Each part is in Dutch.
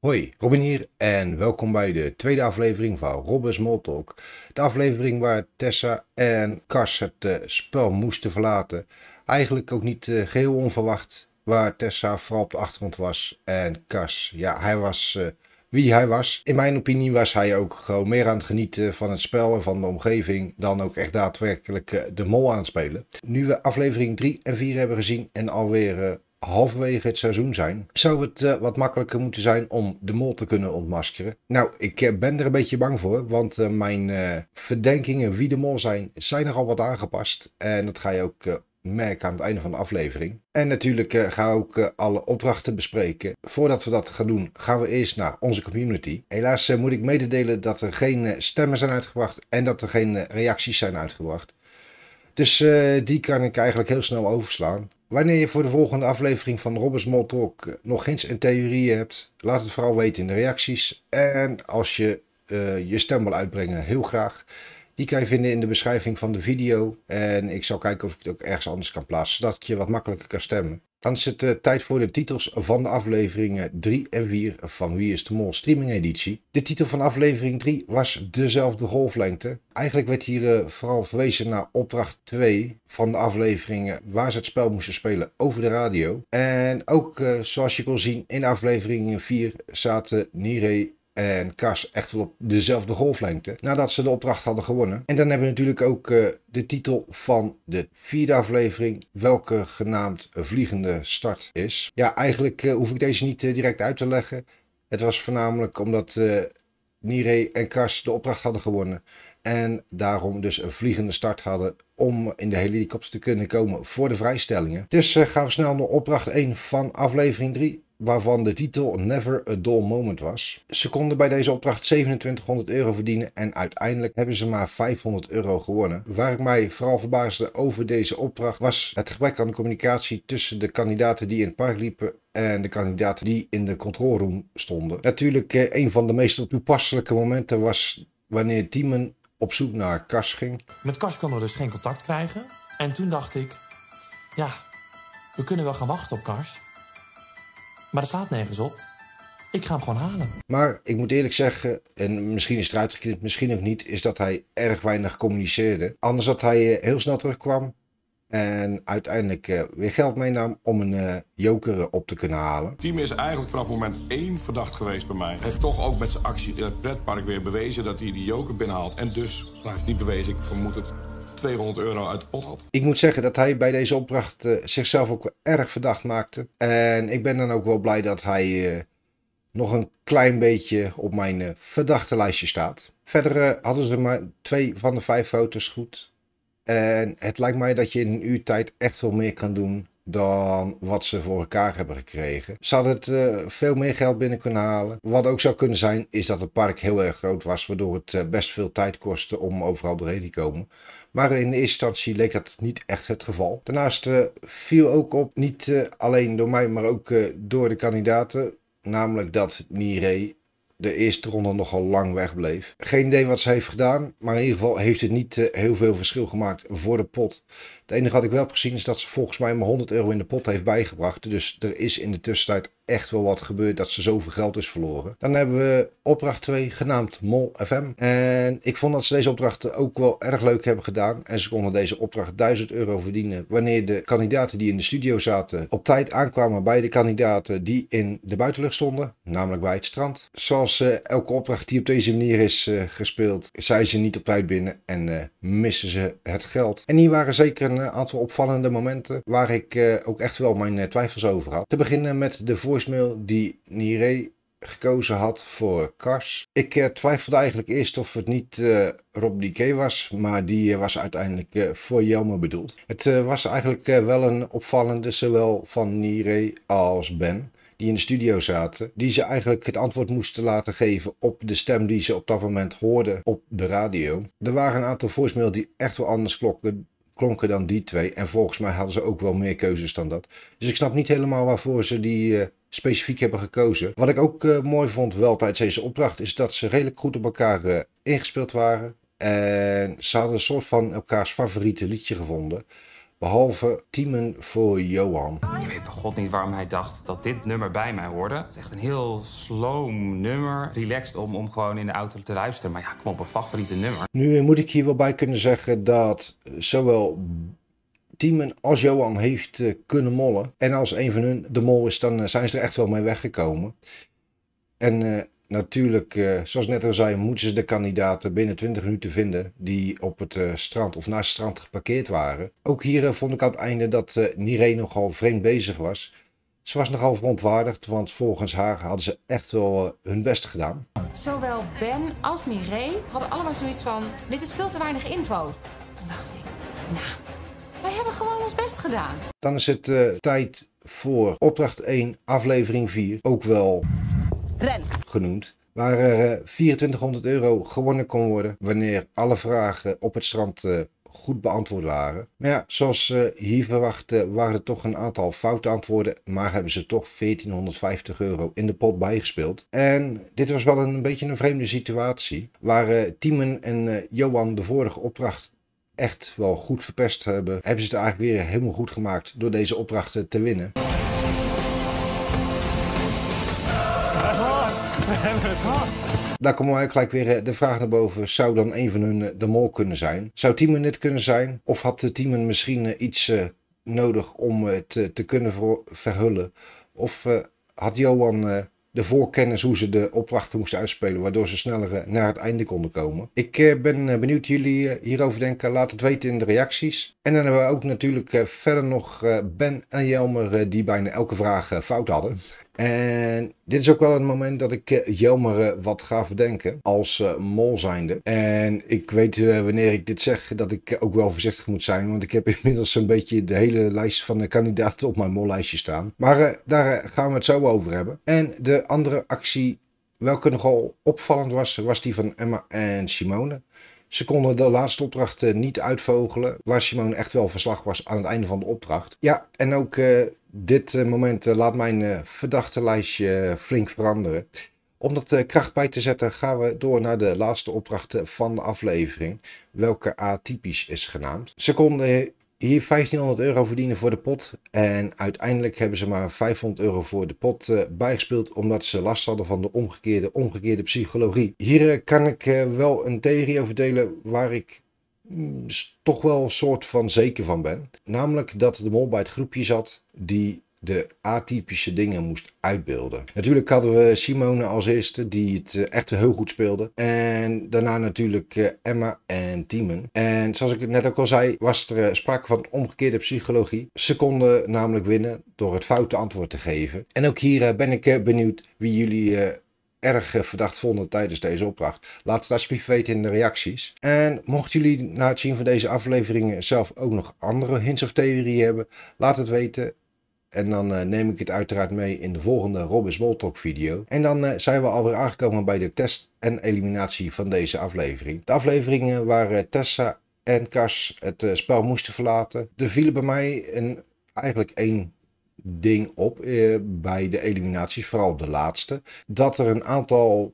Hoi, Robin hier en welkom bij de tweede aflevering van Robin Small Talk. De aflevering waar Tessa en Cas het uh, spel moesten verlaten. Eigenlijk ook niet uh, geheel onverwacht, waar Tessa vooral op de achtergrond was. En Cas, ja, hij was uh, wie hij was. In mijn opinie was hij ook gewoon meer aan het genieten van het spel en van de omgeving dan ook echt daadwerkelijk de mol aan het spelen. Nu we aflevering 3 en 4 hebben gezien en alweer halverwege het seizoen zijn, zou het uh, wat makkelijker moeten zijn om de mol te kunnen ontmaskeren. Nou, ik uh, ben er een beetje bang voor, want uh, mijn verdenkingen wie de mol zijn, zijn nogal wat aangepast. En dat ga je ook merken aan het einde van de aflevering. En natuurlijk gaan we ook alle opdrachten bespreken. Voordat we dat gaan doen, gaan we eerst naar onze community. Helaas moet ik mededelen dat er geen stemmen zijn uitgebracht en dat er geen reacties zijn uitgebracht. Dus die kan ik eigenlijk heel snel overslaan. Wanneer je voor de volgende aflevering van Robbers Small Talk eh, nog hints en theorieën hebt, laat het vooral weten in de reacties. En als je uh, je stem wil uitbrengen, heel graag. Die kan je vinden in de beschrijving van de video. En ik zal kijken of ik het ook ergens anders kan plaatsen, zodat je wat makkelijker kan stemmen. Dan is het uh, tijd voor de titels van de afleveringen 3 en 4 van Wie is de Mol streaming editie. De titel van aflevering 3 was dezelfde golflengte. Eigenlijk werd hier uh, vooral verwezen naar opdracht 2 van de afleveringen waar ze het spel moesten spelen over de radio. En ook zoals je kon zien in aflevering 4 zaten Nire en Kas echt wel op dezelfde golflengte nadat ze de opdracht hadden gewonnen. En dan hebben we natuurlijk ook uh, de titel van de vierde aflevering, welke genaamd Vliegende Start is. Ja, eigenlijk uh, hoef ik deze niet uh, direct uit te leggen. Het was voornamelijk omdat Nire en Kas de opdracht hadden gewonnen. En daarom dus een vliegende start hadden om in de helikopter te kunnen komen voor de vrijstellingen. Dus gaan we snel naar opdracht 1 van aflevering 3 waarvan de titel Never a Dull Moment was. Ze konden bij deze opdracht 2700 euro verdienen en uiteindelijk hebben ze maar 500 euro gewonnen. Waar ik mij vooral verbaasde over deze opdracht was het gebrek aan communicatie tussen de kandidaten die in het park liepen en de kandidaten die in de controlroom stonden. Natuurlijk, eh, een van de meest toepasselijke momenten was wanneer Timon op zoek naar Kas ging. Met Kas konden we dus geen contact krijgen. En toen dacht ik, ja, we kunnen wel gaan wachten op Kars. Maar dat slaat nergens op. Ik ga hem gewoon halen. Maar ik moet eerlijk zeggen, en misschien is het eruit geknipt, misschien ook niet, is dat hij erg weinig communiceerde. Anders dat hij eh, heel snel terugkwam en uiteindelijk uh, weer geld meenam om een uh, joker op te kunnen halen. Het team is eigenlijk vanaf moment één verdacht geweest bij mij. Hij heeft toch ook met zijn actie in het pretpark weer bewezen dat hij die joker binnenhaalt. En dus, hij heeft niet bewezen, ik vermoed het, 200 euro uit de pot had. Ik moet zeggen dat hij bij deze opdracht uh, zichzelf ook erg verdacht maakte. En ik ben dan ook wel blij dat hij uh, nog een klein beetje op mijn uh, verdachte lijstje staat. Verder hadden ze maar twee van de vijf foto's goed. En het lijkt mij dat je in een uur tijd echt veel meer kan doen dan wat ze voor elkaar hebben gekregen. Ze hadden het uh, veel meer geld binnen kunnen halen. Wat ook zou kunnen zijn, is dat het park heel erg groot was, waardoor het uh, best veel tijd kostte om overal doorheen te komen. Maar in eerste instantie leek dat niet echt het geval. Daarnaast uh, viel ook op, niet alleen door mij, maar ook door de kandidaten, namelijk dat Nire de eerste ronde nogal lang wegbleef. Geen idee wat ze heeft gedaan, maar in ieder geval heeft het niet heel veel verschil gemaakt voor de pot. Het enige wat ik wel heb gezien is dat ze volgens mij maar 100 euro in de pot heeft bijgebracht. Dus er is in de tussentijd echt wel wat gebeurd dat ze zoveel geld is verloren. Dan hebben we opdracht 2 genaamd Mol FM. En ik vond dat ze deze opdracht ook wel erg leuk hebben gedaan. En ze konden deze opdracht 1000 euro verdienen wanneer de kandidaten die in de studio zaten op tijd aankwamen bij de kandidaten die in de buitenlucht stonden. Namelijk bij het strand. Zoals uh, elke opdracht die op deze manier is uh, gespeeld, zijn ze niet op tijd binnen en uh, missen ze het geld. En hier waren zeker een aantal opvallende momenten waar ik ook echt wel mijn twijfels over had. Te beginnen met de voicemail die Nire gekozen had voor Kars. Ik uh, twijfelde eigenlijk eerst of het niet Rob DK was, maar die was uiteindelijk voor Jelme bedoeld. Het was eigenlijk wel een opvallende, zowel van Nire als Ben, die in de studio zaten, die ze eigenlijk het antwoord moesten laten geven op de stem die ze op dat moment hoorden op de radio. Er waren een aantal voicemail die echt wel anders klokken klonken dan die twee. En volgens mij hadden ze ook wel meer keuzes dan dat. Dus ik snap niet helemaal waarvoor ze die uh, specifiek hebben gekozen. Wat ik ook uh, mooi vond wel tijdens deze opdracht is dat ze redelijk goed op elkaar uh, ingespeeld waren. En ze hadden een soort van elkaars favoriete liedje gevonden. Behalve Timon voor Johan. Je weet bij god niet waarom hij dacht dat dit nummer bij mij hoorde. Het is echt een heel slow nummer. Relaxed om, om gewoon in de auto te luisteren. Maar ja, kom op, een favoriete nummer. Nu moet ik hier wel bij kunnen zeggen dat zowel Timon als Johan heeft uh, kunnen mollen. En als een van hun de mol is, dan zijn ze er echt wel mee weggekomen. En uh, natuurlijk, zoals net al zei, moeten ze de kandidaten binnen 20 minuten vinden die op het strand of naast het strand geparkeerd waren. Ook hier vond ik aan het einde dat Nire nogal vreemd bezig was. Ze was nogal verontwaardigd, want volgens haar hadden ze echt wel hun best gedaan. Zowel Ben als Nire hadden allemaal zoiets van: dit is veel te weinig info. Toen dacht ik, nou. Wij hebben gewoon ons best gedaan. Dan is het uh, tijd voor opdracht 1, aflevering 4, ook wel Genoemd. Waar er uh, 2400 euro gewonnen kon worden wanneer alle vragen op het strand uh, goed beantwoord waren. Maar ja, zoals hier verwacht waren er toch een aantal foute antwoorden, maar hebben ze toch 1450 euro in de pot bijgespeeld. En dit was wel een beetje een vreemde situatie, waar Timon en Johan de vorige opdracht echt wel goed verpest hebben, hebben ze het eigenlijk weer helemaal goed gemaakt door deze opdrachten te winnen. Daar komen wij gelijk weer de vraag naar boven. Zou dan een van hun de mol kunnen zijn? Zou Timon dit kunnen zijn? Of had Timon misschien iets nodig om het te kunnen verhullen? Of had Johan de voorkennis hoe ze de opdrachten moesten uitspelen, waardoor ze sneller eh, naar het einde konden komen. Ik eh, ben eh, benieuwd jullie hierover denken. Laat het weten in de reacties. En dan hebben we ook natuurlijk verder nog Ben en Jelmer die bijna elke vraag fout hadden. En dit is ook wel een moment dat ik Jelmer wat ga verdenken als mol zijnde. En ik weet wanneer ik dit zeg dat ik ook wel voorzichtig moet zijn. Want ik heb inmiddels een beetje de hele lijst van de kandidaten op mijn mollijstje staan. Maar daar gaan we het zo over hebben. En de andere actie, welke nogal opvallend was, was die van Emma en Simone. Ze konden de laatste opdracht niet uitvogelen, waar Simone echt wel verslag was aan het einde van de opdracht. Ja, en ook uh, dit uh, moment laat mijn verdachte lijstje flink veranderen. Om dat kracht bij te zetten gaan we door naar de laatste opdracht van de aflevering, welke atypisch is genaamd. Ze konden hier 1500 euro verdienen voor de pot. En uiteindelijk hebben ze maar 500 euro voor de pot uh, bijgespeeld. Omdat ze last hadden van de omgekeerde, omgekeerde psychologie. Hier uh, kan ik uh, wel een theorie over delen waar ik mm, toch wel een soort van zeker van ben. Namelijk dat de mol bij het groepje zat die de atypische dingen moest uitbeelden. Natuurlijk hadden we Simone als eerste, die het eh, echt heel goed speelde. En daarna natuurlijk eh, Emma en Timon. En zoals ik net ook al zei, was er eh, sprake van omgekeerde psychologie. Ze konden namelijk winnen door het foute antwoord te geven. En ook hier ben ik benieuwd wie jullie erg verdacht vonden tijdens deze opdracht. Laat het alsjeblieft weten in de reacties. En mochten jullie na het zien van deze afleveringen zelf ook nog andere hints of theorieën hebben, laat het weten en dan uh, neem ik het uiteraard mee in de volgende Robin Smalltalk video. En dan uh, zijn we alweer aangekomen bij de test en eliminatie van deze aflevering. De afleveringen waar Tessa en Kas het spel moesten verlaten. Er vielen bij mij een, eigenlijk één ding op bij de eliminaties, vooral de laatste. Dat er een aantal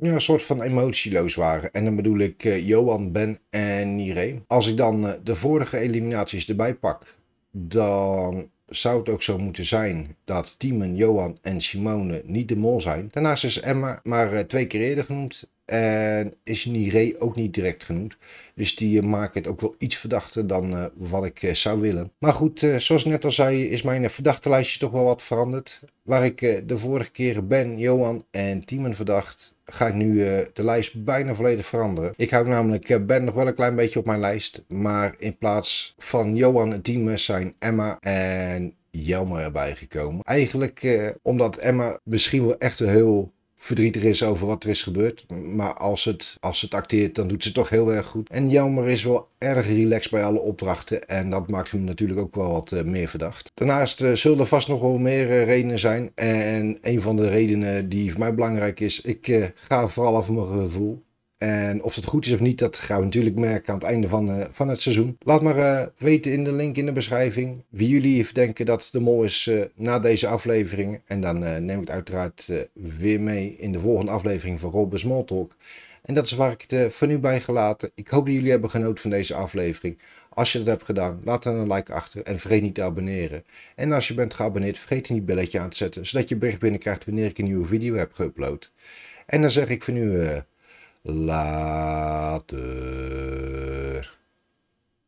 ja, soort van emotieloos waren. En dan bedoel ik Johan, Ben en Nire. Als ik dan de vorige eliminaties erbij pak, dan zou het ook zo moeten zijn dat Timon, Johan en Simone niet de mol zijn. Daarnaast is Emma maar eh, twee keer eerder genoemd. En is Nire ook niet direct genoemd. Dus die uh, maakt het ook wel iets verdachter dan uh, wat ik uh, zou willen. Maar goed, zoals ik net al zei, is mijn verdachte lijstje toch wel wat veranderd. Waar ik de vorige keer Ben, Johan en Timon verdacht, ga ik nu de lijst bijna volledig veranderen. Ik hou namelijk Ben nog wel een klein beetje op mijn lijst. Maar in plaats van Johan en Timon zijn Emma en Jelmer erbij gekomen. Eigenlijk omdat Emma misschien wel echt een heel verdrietig is over wat er is gebeurd. Maar als het, als het acteert, dan doet ze toch heel erg goed. En Jelmer is wel erg relaxed bij alle opdrachten. En dat maakt hem natuurlijk ook wel wat uh, meer verdacht. Daarnaast uh, zullen er vast nog wel meer uh, redenen zijn. En een van de redenen die voor mij belangrijk is, ik ga vooral over mijn gevoel. En of het goed is of niet, dat gaan we natuurlijk merken aan het einde van, uh, van het seizoen. Laat maar uh, weten in de link in de beschrijving wie jullie denken dat de mol is uh, na deze aflevering. En dan neem ik het uiteraard weer mee in de volgende aflevering van Robben Smalltalk. En dat is waar ik het voor nu bij gelaten. Ik hoop dat jullie hebben genoten van deze aflevering. Als je dat hebt gedaan, laat dan een like achter en vergeet niet te abonneren. En als je bent geabonneerd, vergeet niet het belletje aan te zetten, zodat je bericht binnenkrijgt wanneer ik een nieuwe video heb geüpload. En dan zeg ik voor nu, Later.